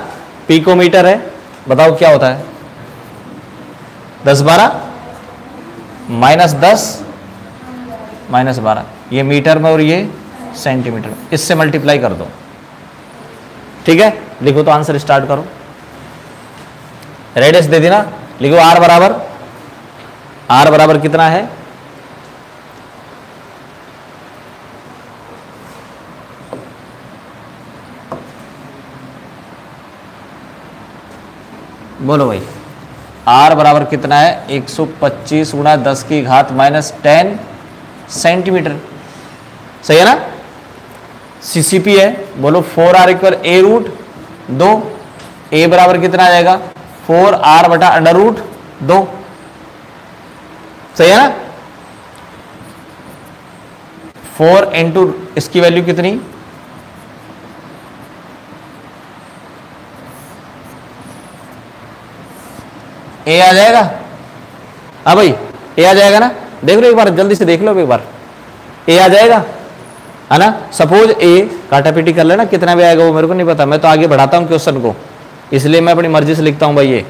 पीकोमीटर है। बताओ क्या होता है? दस बारह? माइनस दस? माइनस बारह। ये मीटर में और ये सेंटीमीटर में। इससे मल्टीप्लाई कर दो। ठीक है? लिखो तो आंसर स्टार्ट करो। रेडियस दे देना। लिखो आर बराबर। आर बराबर कितना है? बोलो भाई। आर बराबर कितना है? 125 सौ पच्चीस गुणा दस की घात माइनस टेन सेंटीमीटर। सही है ना? सीसीपी है। बोलो four r equal a root दो। ए बराबर कितना आ जाएगा? फोर आर बटा अंडर रूट दो। सही है ना? फोर इंटू इसकी वैल्यू कितनी? ए आ जाएगा? हाँ भाई ए आ जाएगा ना? देख लो एक बार, जल्दी से देख लो एक बार। ए आ जाएगा? है ना? सपोज़ ए काटा पीटी कर लेना, कितना भी आएगा वो मेरे को नहीं पता। मैं तो आगे बढ़ाता हूँ क्वेश्चन को। इसलिए मैं अपनी मर्ज़ी से लिखता हूँ भाई ये।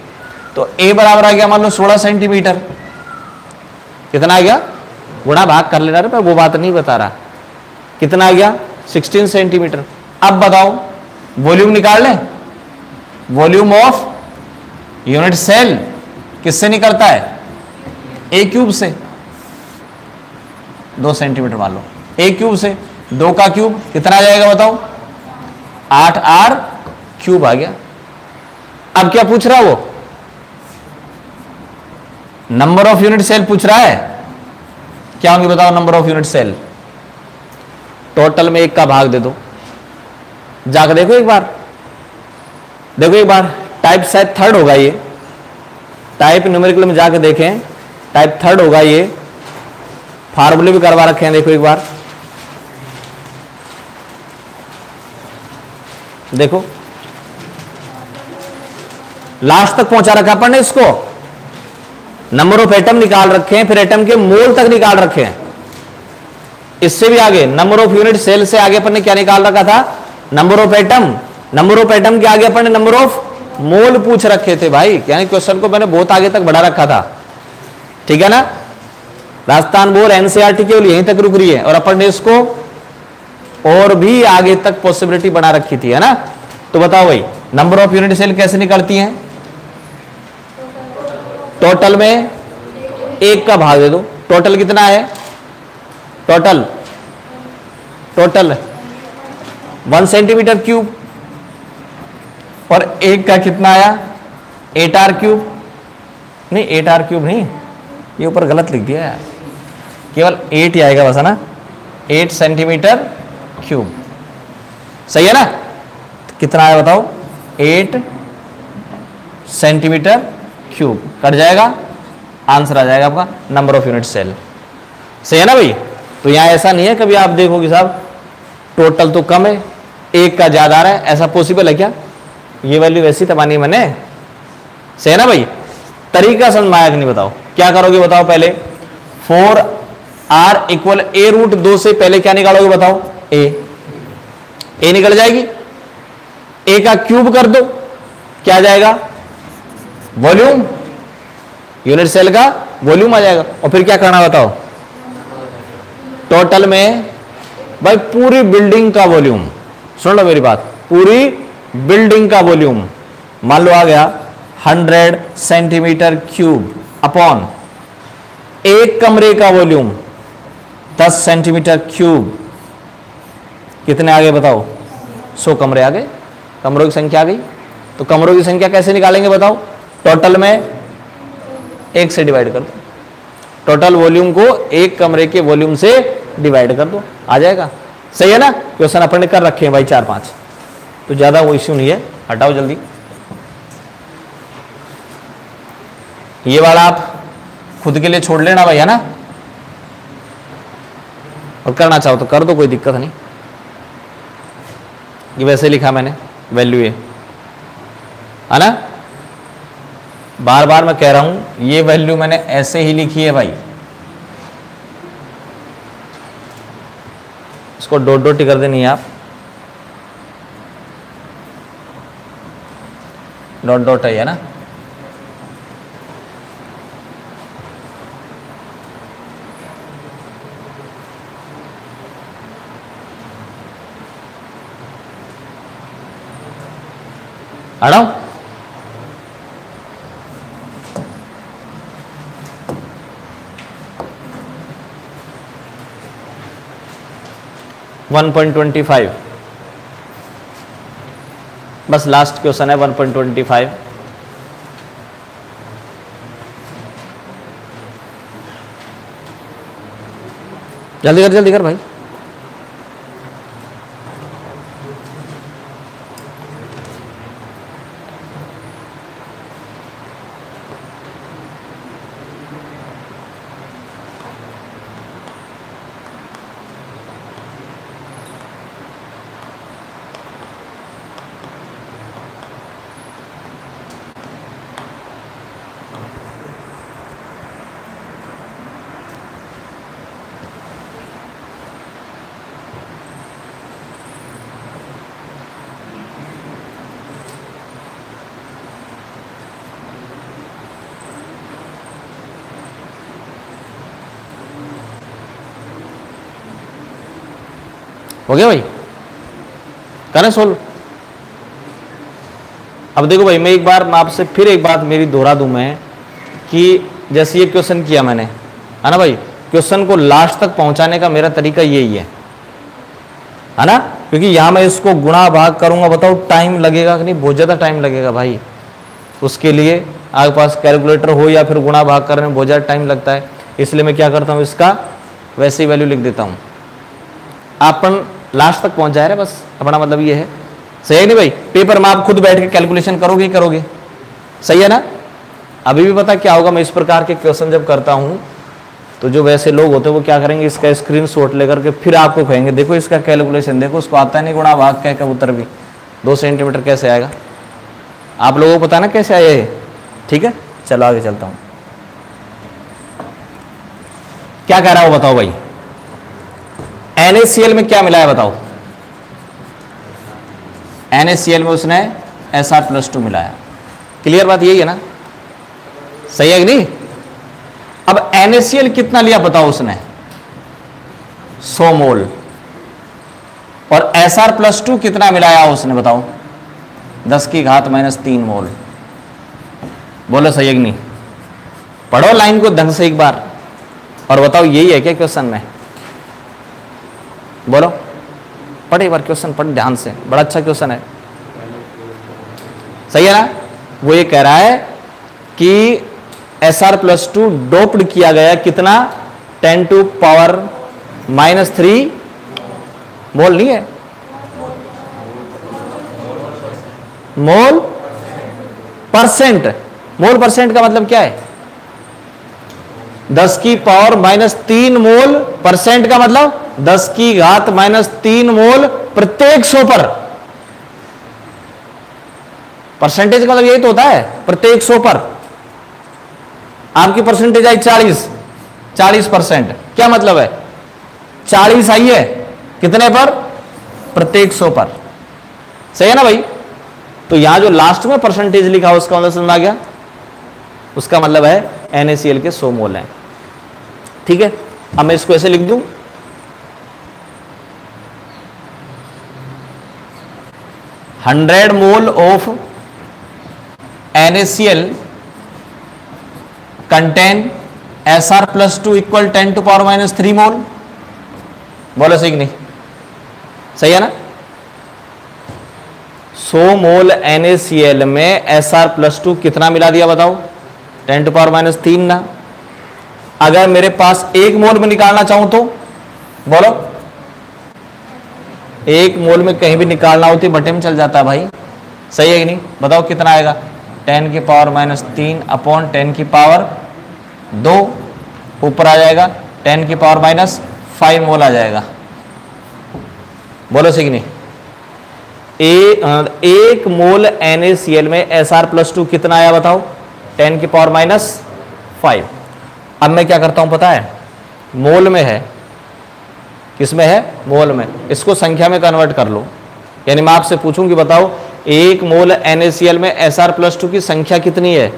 तो ए बराबर आ गया मान लो सोलह सेंटीमीटर। कितना आ गया? गुणा भाग कर लेना रे वो बात नहीं बता रहा। कितना आ गया? 16 सेंटीमीटर। अब बताओ, वॉल्यूम निकाल लें। वॉल्यूम ऑफ़ यूनिट सेल किससे निकलता है? ए क्यूब से। दो सेंटीमीटर मान लो। ए क्यूब से। दो का क्यूब कितना आ जाएगा बताओ? आठ आर क्यूब आ गया। अब क्या पूछ रहा वो? नंबर ऑफ़ यूनिट सेल पूछ रहा है? क्या होंगे बताओ number of unit cell total में एक का भाग दे दो। जाकर देखो एक बार। देखो एक बार। टाइप शायद थर्ड होगा ये। टाइप न्यूमेरिकल में जाकर देखें। टाइप थर्ड होगा ये। फार्मूले भी करवा रखे हैं, देखो एक बार। देखो। लास्ट तक पहुँचा रखा अपन ने इसको। नंबर ऑफ़ एटम निकाल रखे हैं, फिर एटम के मोल तक निकाल रखे हैं। इससे भी आगे नंबर ऑफ़ यूनिट सेल से आगे अपन ने क्या निकाल रखा था? Number of atom number of atom के आगे अपन ने नंबर ऑफ़ मोल पूछ रखे थे भाई। यानी क्वेश्चन को मैंने बहुत आगे तक बढ़ा रखा था। ठीक है ना? राजस्थान बोर्ड एनसीआरटी केवल यहीं तक रुक रही है। और अपन ने इसको और भी आगे तक पॉसिबिलिटी बना रखी थी, है ना? तो बताओ भाई नंबर ऑफ़ यूनिट सेल कैसे निकलती हैं? टोटल में एक का भाग दे दो। टोटल कितना है? Total total one centimetre cube और एक का कितना आया? एट आर क्यूब नहीं एट आर क्यूब नहीं। ये ऊपर गलत लिख दिया यार। केवल एट ही आएगा बस, है ना? एट सेंटीमीटर क्यूब सही है ना? कितना आया बताओ? Eight centimetre cube. कट जाएगा, आंसर आ जाएगा आपका नंबर ऑफ़ यूनिट सेल सही है ना भाई? तो यहाँ ऐसा नहीं है, कभी आप देखोगे साहब टोटल तो कम है, एक का ज़्यादा आ रहा है, ऐसा पॉसिबल है क्या? ये वैल्यू वैसी तबानी मैंने। सही है ना भाई? तरीका समझ नहीं बताओ। क्या करोगे बताओ पहले? Four r equal a root दो से पहले क्या निकालोगे बताओ? ए ए निकल जाएगी। ए का क्यूब कर दो। क्या जाएगा? वॉल्यूम यूनिट सेल का वॉल्यूम आ जाएगा। और फिर क्या करना बताओ? टोटल में भाई पूरी बिल्डिंग का वॉल्यूम सुन लो मेरी बात। पूरी बिल्डिंग का वॉल्यूम मान लो आ गया 100 सेंटीमीटर क्यूब अपॉन एक कमरे का वॉल्यूम 10 सेंटीमीटर क्यूब कितने आगे बताओ? 100 कमरे आ गए कमरों की संख्या आ गई। तो कमरों की संख्या कैसे निकालेंगे बताओ? टोटल में एक से डिवाइड कर दो। टोटल वॉल्यूम को एक कमरे के वॉल्यूम से डिवाइड कर दो। आ जाएगा। सही है ना? क्वेश्चन अपन ने कर रखे हैं भाई चार पाँच। तो ज़्यादा वो इश्यू नहीं है। हटाओ जल्दी। ये वाला आप खुद के लिए छोड़ लेना भाई, है ना? और करना चाहो तो कर दो, कोई दिक्कत नहीं। ये वैसे लिखा मैंने वैल्यू ये है ना? बार बार मैं कह रहा हूँ, ये वैल्यू मैंने ऐसे ही लिखी है भाई। इसको डोट डोटी कर देनी है आप। डॉट डॉट है ना? अड़ाऊ 1.25 बस लास्ट क्वेश्चन है 1.25 जल्दी कर जल्दी कर भाई। हो गया भाई? करें सोल्व? अब देखो भाई, मैं एक बार, मैं आपसे फिर एक बात मेरी दोहरा दूँ मैं कि जैसे ये क्वेश्चन किया मैंने, है ना भाई? क्वेश्चन को लास्ट तक पहुँचाने का मेरा तरीका यही है। है ना? क्योंकि यहाँ मैं इसको गुणा भाग करूँगा, बताओ टाइम लगेगा कि नहीं? बहुत ज़्यादा टाइम लगेगा भाई। उसके लिए आपके पास कैलकुलेटर हो या फिर गुणा भाग करने में बहुत ज़्यादा टाइम लगता है। इसलिए मैं क्या करता हूँ इसका, वैसे ही वैल्यू लिख देता हूँ। अपन लास्ट तक पहुँच जाए रहे बस। अपना मतलब ये है। सही है नहीं भाई? पेपर में आप खुद बैठ के कैलकुलेशन करोगे ही करोगे। सही है ना? अभी भी पता क्या होगा, मैं इस प्रकार के क्वेश्चन जब करता हूँ तो जो वैसे लोग होते हैं, वो क्या करेंगे, इसका स्क्रीन शॉट लेकर के फिर आपको कहेंगे, देखो इसका कैलकुलेशन देखो उसको आता नहीं, गुणा भाग क्या कबूतर भी। दो सेंटीमीटर कैसे आएगा? आप लोगों को पता ना कैसे आया है ठीक है? चलो आगे चलता हूँ। क्या कह रहा हो बताओ भाई? एनएसीएल में क्या मिला है बताओ? एनएसीएल में उसने एस आर प्लस टू मिलाया क्लियर बात यही है ना? सही है कि नहीं? अब एनएसीएल कितना लिया बताओ उसने? सो मोल और एस आर प्लस टू कितना मिलाया उसने बताओ? दस की घात माइनस तीन मोल। बोलो सही नहीं? पढ़ो लाइन को ढंग से एक बार। और बताओ यही है क्या क्वेश्चन में? बोलो। पढ़े एक बार क्वेश्चन पढ़ ध्यान से। बड़ा अच्छा क्वेश्चन है। सही है ना? वो ये कह रहा है कि S R plus two doped किया गया कितना? Ten to power minus three mole नहीं है? मोल परसेंट मोल परसेंट का मतलब क्या है? दस की पावर माइनस तीन मोल परसेंट का मतलब दस की घात माइनस तीन मोल प्रत्येक सौ पर। परसेंटेज का मतलब यही तो होता है, प्रत्येक सौ पर। आपकी परसेंटेज आई चालीस चालीस परसेंट। क्या मतलब है? चालीस आई है, कितने पर? प्रत्येक सौ पर। सही है ना भाई? तो यहाँ जो लास्ट में परसेंटेज लिखा उसका मतलब समझ आ गया? उसका मतलब है एनएसीएल के सौ मोल हैं। ठीक है? अब मैं इसको ऐसे लिख दूँ। Hundred mole of NaCl contain Sr plus two equal ten to power minus three mole. बोलो सही नहीं सही है ना? सो मोल NaCl में Sr प्लस टू कितना मिला दिया बताओ? टेन टू पावर माइनस तीन ना। अगर मेरे पास एक मोल में निकालना चाहूँ तो बोलो। एक मोल में कहीं भी निकालना होती बटे में चल जाता है भाई। सही है कि नहीं? बताओ कितना आएगा? टेन की पावर माइनस तीन अपॉन टेन की पावर दो ऊपर आ जाएगा टेन की पावर माइनस फाइव मोल आ जाएगा। बोलो सही कि नहीं? ए, एक मोल एन में एस आर प्लस टू कितना आया बताओ? टेन की पावर माइनस फाइव। अब मैं क्या करता हूँ पता है? मोल में है किसमें है? मोल में। इसको संख्या में कन्वर्ट कर लो। यानी मैं आपसे पूछूँगी, बताओ, एक मोल NaCl में एस आर प्लस टू की संख्या कितनी है?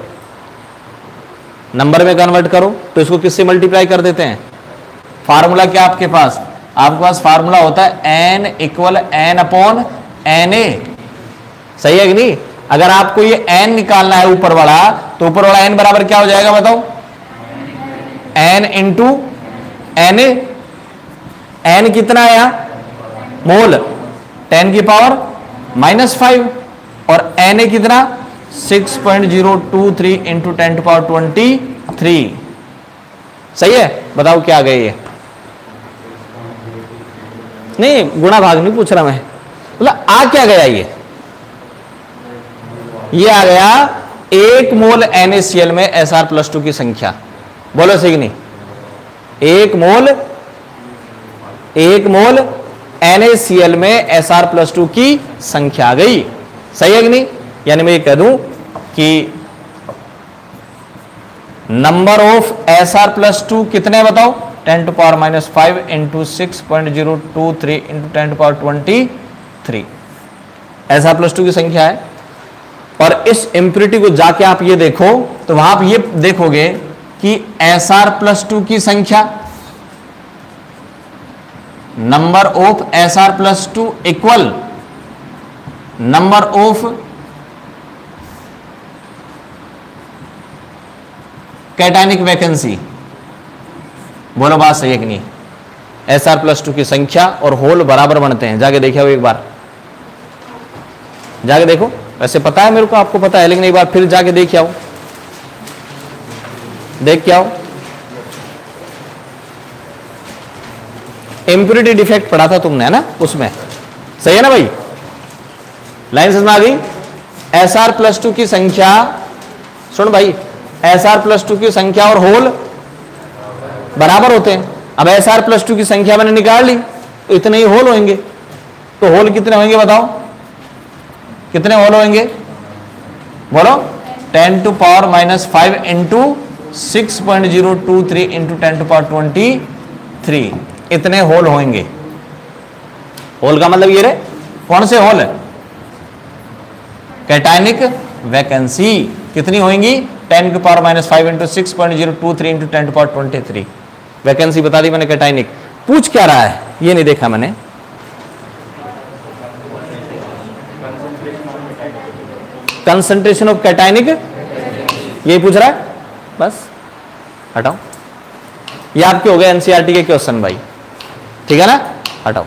नंबर में कन्वर्ट करो तो इसको किससे मल्टीप्लाई कर देते हैं? फार्मूला क्या आपके पास? आपके पास फार्मूला होता है N equal N upon N A सही है कि नहीं? अगर आपको ये एन निकालना है ऊपर वाला तो ऊपर वाला एन बराबर क्या हो जाएगा बताओ? N into N A N कितना आया? मोल. टेन की पावर माइनस फाइव और एन ए कितना? Six point zero two three into ten to power twenty three सही है? बताओ क्या आ गए ये नहीं, गुणा भाग नहीं पूछ रहा मैं। मतलब आ क्या गया ये? ये आ गया एक मोल एनएसीएल में एस आर प्लस टू की संख्या। बोलो सही नहीं? एक मोल एक मोल NaCl में एस आर प्लस टू की संख्या आ गई। सही है कि नहीं? यानी मैं ये कह दूँ कि number of S R plus two कितने बताओ? Ten to power minus five into six point zero two three into ten to power twenty three S R plus two की संख्या है। और इस इंप्यूरिटी को जाके आप ये देखो तो वहाँ आप ये देखोगे कि एस आर प्लस टू की संख्या number of S R plus two equal number of cationic vacancy बोलो बात सही है कि नहीं? एस आर प्लस टू की संख्या और होल बराबर बनते हैं। जाके देखिए एक बार। जाके देखो। वैसे पता है मेरे को, आपको पता है, लेकिन एक बार फिर जाके देख आओ। देख के आओ। इंप्योरिटी डिफेक्ट पढ़ा था तुमने, है ना? उसमें। सही है ना भाई? लाइन समझ आ गई। एस आर प्लस टू की संख्या, सुन भाई एस आर प्लस टू की संख्या और होल बराबर होते हैं। अब एस आर प्लस टू की संख्या मैंने निकाल ली तो इतने ही होल होंगे। तो होल कितने होंगे बताओ? कितने होल होंगे? बोलो। Ten to power minus five into six point zero two three into ten to power twenty three इतने होल होंगे होल का मतलब ये रे कौन से होल? कैटाइनिक वैकेंसी कितनी होंगी ten to power minus five into six point zero two three into ten to power twenty three. Vacancy बता दी मैंने कैटाइनिक पूछ क्या रहा है? ये नहीं देखा मैंने। कंसंट्रेशन ऑफ़ कैटाइनिक यही पूछ रहा है? बस, हटाओ। ये आपके हो गए एनसीआरटी के क्वेश्चन भाई। ठीक है ना? हटाओ।